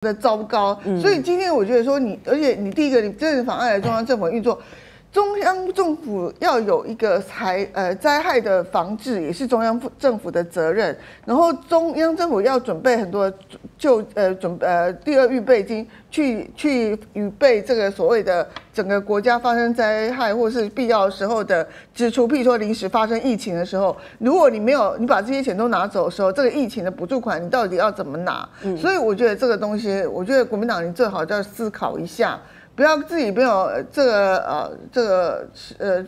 的糟糕。所以今天我觉得说你，而且你第一个，你真的妨碍了中央政府运作。中央政府要有一个灾呃灾害的防治，也是中央政府的责任。然后中央政府要准备很多就呃准呃第二预备金，去去预备这个所谓的整个国家发生灾害或是必要时候的支出。譬如说临时发生疫情的时候，如果你没有你把这些钱都拿走的时候，这个疫情的补助款你到底要怎么拿？所以我觉得这个东西，我觉得国民党你最好要思考一下。不要自己没有这个呃这个呃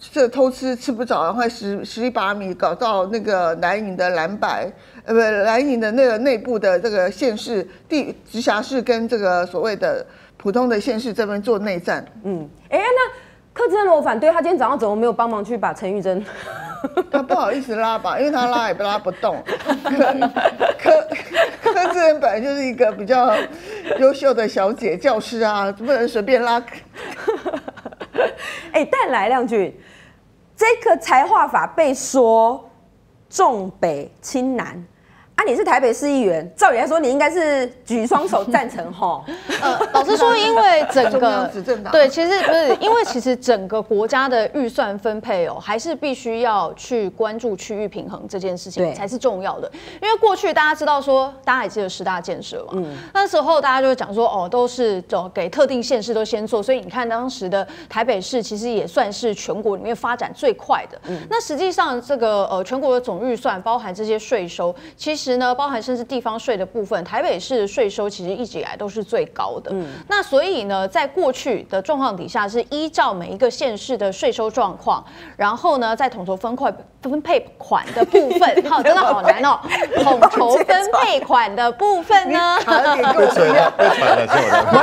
这偷吃吃不着，然后十十一把米搞到那个蓝营的蓝白呃不蓝营的那个内部的这个县市地直辖市跟这个所谓的普通的县市这边做内战。嗯，哎那柯志恩我反对他今天早上怎么没有帮忙去把陈玉珍？他不好意思拉吧，因为他拉也拉不动。柯柯志恩本来就是一个比较优秀的小姐教师啊，不能随便拉。哎，但来亮君，这个才华法被说重北轻南。啊，你是台北市议员，照理来说，你应该是举双手赞成哈。呃，老实说，因为整 个对，其实不是，因为其实整个国家的预算分配哦，还是必须要去关注区域平衡这件事情才是重要的。因为过去大家知道说，大家还记得十大建设嘛？嗯，那时候大家就会讲说，哦，都是走给特定县市都先做，所以你看当时的台北市其实也算是全国里面发展最快的。嗯，那实际上这个呃全国的总预算包含这些税收，其实。呢，包含甚至地方税的部分，台北市的税收其实一直以来都是最高的。嗯，那所以呢，在过去的状况底下，是依照每一个县市的税收状况，然后呢，在统筹分块分配款的部分，好，真的好难哦。统筹分配款的部分呢，我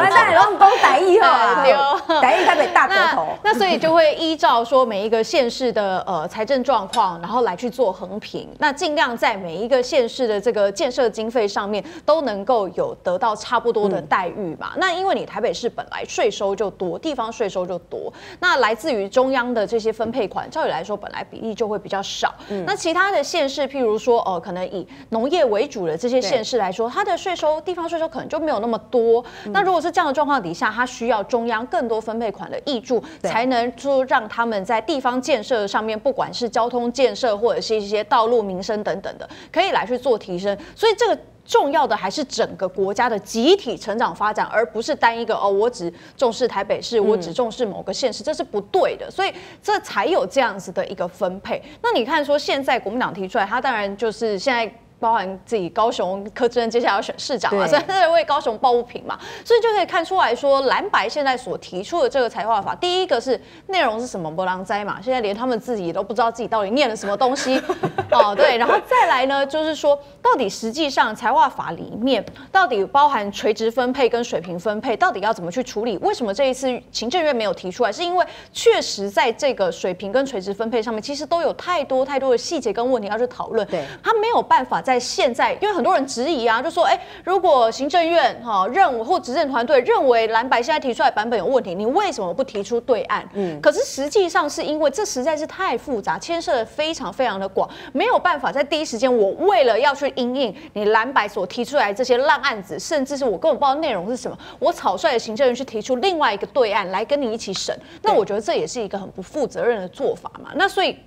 来带龙宫台一哈，台一台北大头头。那所以就会依照说每一个县市的呃财政状况，然后来去做横平，那尽量在每一个县市的。这个建设经费上面都能够有得到差不多的待遇嘛？那因为你台北市本来税收就多，地方税收就多，那来自于中央的这些分配款，照理来说本来比例就会比较少。那其他的县市，譬如说，呃，可能以农业为主的这些县市来说，它的税收地方税收可能就没有那么多。那如果是这样的状况底下，它需要中央更多分配款的益助，才能说让他们在地方建设上面，不管是交通建设或者是一些道路民生等等的，可以来去做。提升，所以这个重要的还是整个国家的集体成长发展，而不是单一个哦，我只重视台北市，我只重视某个县市，这是不对的。所以这才有这样子的一个分配。那你看说现在国民党提出来，他当然就是现在。包含自己高雄柯志恩接下来要选市长嘛，所以他在为高雄抱不平嘛，所以就可以看出来说蓝白现在所提出的这个财划法，第一个是内容是什么波浪灾嘛，现在连他们自己都不知道自己到底念了什么东西 哦，对，然后再来呢，就是说到底实际上财划法里面到底包含垂直分配跟水平分配，到底要怎么去处理？为什么这一次行政院没有提出来？是因为确实在这个水平跟垂直分配上面，其实都有太多太多的细节跟问题要去讨论，对，他没有办法。在现在，因为很多人质疑啊，就说，哎，如果行政院哈认为或执政团队认为蓝白现在提出来版本有问题，你为什么不提出对案？嗯，可是实际上是因为这实在是太复杂，牵涉的非常非常的广，没有办法在第一时间，我为了要去应应你蓝白所提出来这些烂案子，甚至是我根本不知道内容是什么，我草率的行政院去提出另外一个对案来跟你一起审，那我觉得这也是一个很不负责任的做法嘛。那所以。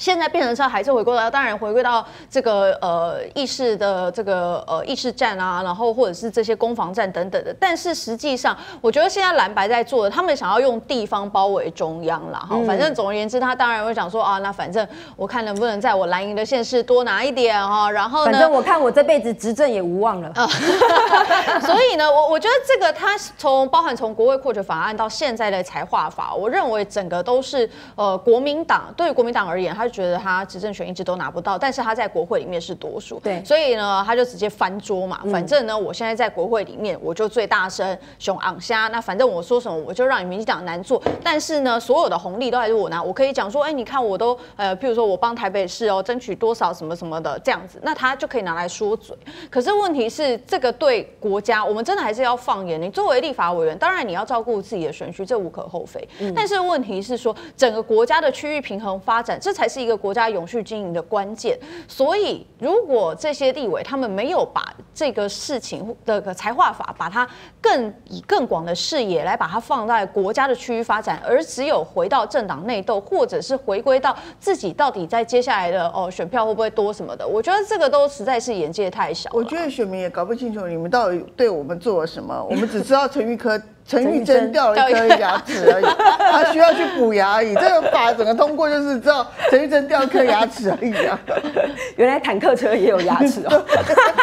现在变成说还是回归到，当然回归到这个呃意识的这个呃意识战啊，然后或者是这些攻防战等等的。但是实际上，我觉得现在蓝白在做的，他们想要用地方包围中央啦。哈。反正总而言之，他当然会想说啊，那反正我看能不能在我蓝营的县市多拿一点哈。然后呢，反正我看我这辈子执政也无望了。所以呢，我我觉得这个他从包含从国会扩权法案到现在的财划法，我认为整个都是呃国民党对于国民党而言，他。觉得他执政权一直都拿不到，但是他在国会里面是多数，对，所以呢，他就直接翻桌嘛。反正呢，我现在在国会里面，我就最大声，熊昂虾。那反正我说什么，我就让你民进党难做。但是呢，所有的红利都还是我拿。我可以讲说，哎，你看我都呃，譬如说我帮台北市哦争取多少什么什么的这样子，那他就可以拿来说嘴。可是问题是，这个对国家，我们真的还是要放眼。你作为立法委员，当然你要照顾自己的选区，这无可厚非。但是问题是说，整个国家的区域平衡发展，这才是一个国家永续经营的关键。所以，如果这些立委他们没有把这个事情的个财划法，把它更以更广的视野来把它放在国家的区域发展，而只有回到政党内斗，或者是回归到自己到底在接下来的哦选票会不会多什么的，我觉得这个都实在是眼界太小。我觉得选民也搞不清楚你们到底对我们做了什么，我们只知道陈玉科。陈玉珍掉了一颗牙齿而已，他 需要去补牙而已。这个法整个通过就是知道陈玉珍掉一颗牙齿而已啊。原来坦克车也有牙齿哦。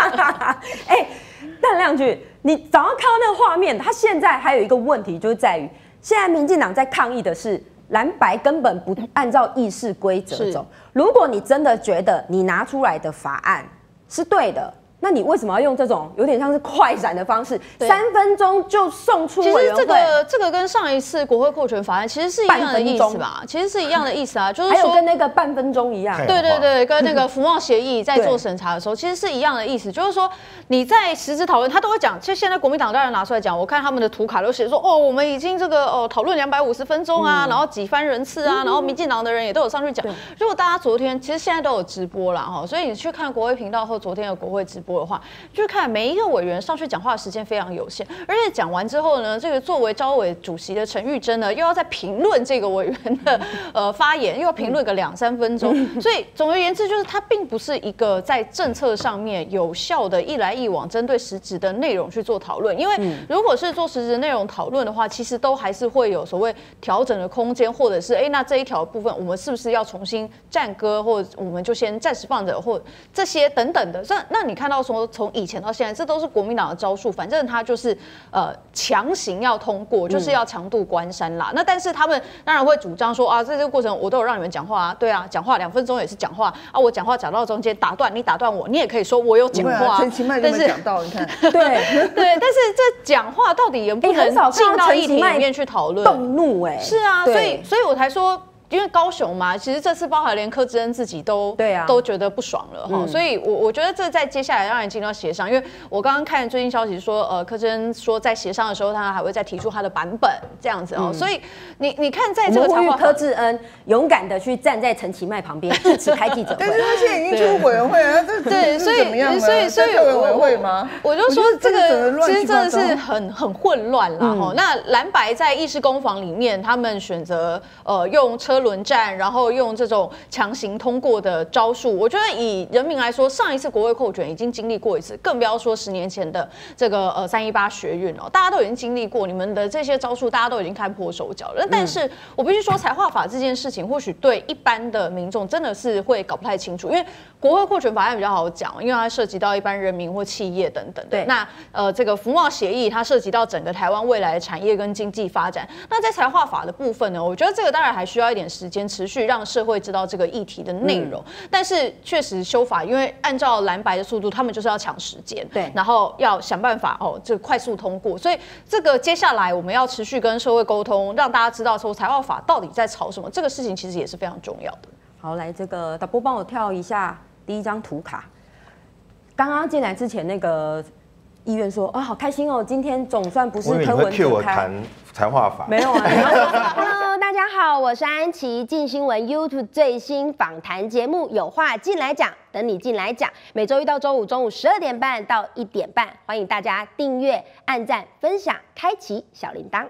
哎，但亮君，你早上看到那个画面，他现在还有一个问题，就是在于现在民进党在抗议的是蓝白根本不按照议事规则走。如果你真的觉得你拿出来的法案是对的。那你为什么要用这种有点像是快闪的方式，三分钟就送出？其实这个这个跟上一次国会扩权法案其实是一样的意思吧？其实是一样的意思啊，就是说跟那个半分钟一样。对对对，跟那个服贸协议在做审查的时候，其实是一样的意思，就是说你在实质讨论，他都会讲。其实现在国民党当然拿出来讲，我看他们的图卡都写说，哦，我们已经这个哦讨论两百五十分钟啊，然后几番人次啊，然后民进党的人也都有上去讲。如果大家昨天其实现在都有直播了哈，所以你去看国会频道或昨天的国会直播的话，就。看每一个委员上去讲话的时间非常有限，而且讲完之后呢，这个作为招委主席的陈玉珍呢，又要再评论这个委员的呃发言，又要评论个两三分钟。所以总而言之，就是它并不是一个在政策上面有效的一来一往针对实质的内容去做讨论。因为如果是做实质内容讨论的话，其实都还是会有所谓调整的空间，或者是哎，那这一条部分我们是不是要重新战歌，或者我们就先暂时放着，或这些等等的。那那你看到说从以前。到现在，这都是国民党的招数。反正他就是呃强行要通过，就是要强渡关山啦。那但是他们当然会主张说啊，在这个过程我都有让你们讲话啊，对啊，讲话两分钟也是讲话啊。我讲话讲到中间打断你，打断我，你也可以说我有讲话。陈其迈就没讲到，你看，对对。但是这讲话到底能不能进到议题里面去讨论？动怒哎，是啊，所以所以我才说。因为高雄嘛，其实这次包含连柯志恩自己都对啊，都觉得不爽了哈，所以我我觉得这在接下来让人进到协商，因为我刚刚看最近消息说，呃，柯志恩说在协商的时候，他还会再提出他的版本这样子哦，所以你你看在这个场合，柯志恩勇敢的去站在陈其迈旁边支持开记者会，但是他现在已经出委员会了，这对，所以所以所以委员会吗？我就说这个其实真的是很很混乱了哈。那蓝白在议事攻防里面，他们选择呃用车轮战，然后。用这种强行通过的招数，我觉得以人民来说，上一次国会扣卷已经经历过一次，更不要说十年前的这个呃三一八学运哦，大家都已经经历过，你们的这些招数大家都已经看破手脚了。但是我必须说，财划法这件事情，或许对一般的民众真的是会搞不太清楚，因为国会扩权法案比较好讲，因为它涉及到一般人民或企业等等。对，那呃这个服贸协议它涉及到整个台湾未来的产业跟经济发展。那在财划法的部分呢，我觉得这个当然还需要一点时间持续。让社会知道这个议题的内容，但是确实修法，因为按照蓝白的速度，他们就是要抢时间，对，然后要想办法哦，就快速通过。所以这个接下来我们要持续跟社会沟通，让大家知道说财报法到底在吵什么，这个事情其实也是非常重要的。好，来这个导播帮我跳一下第一张图卡。刚刚进来之前，那个医院说啊，好开心哦，今天总算不是柯文哲谈财话法，没有啊。大家好，我是安琪，进新闻 YouTube 最新访谈节目，有话进来讲，等你进来讲。每周一到周五中午十二点半到一点半，欢迎大家订阅、按赞、分享、开启小铃铛。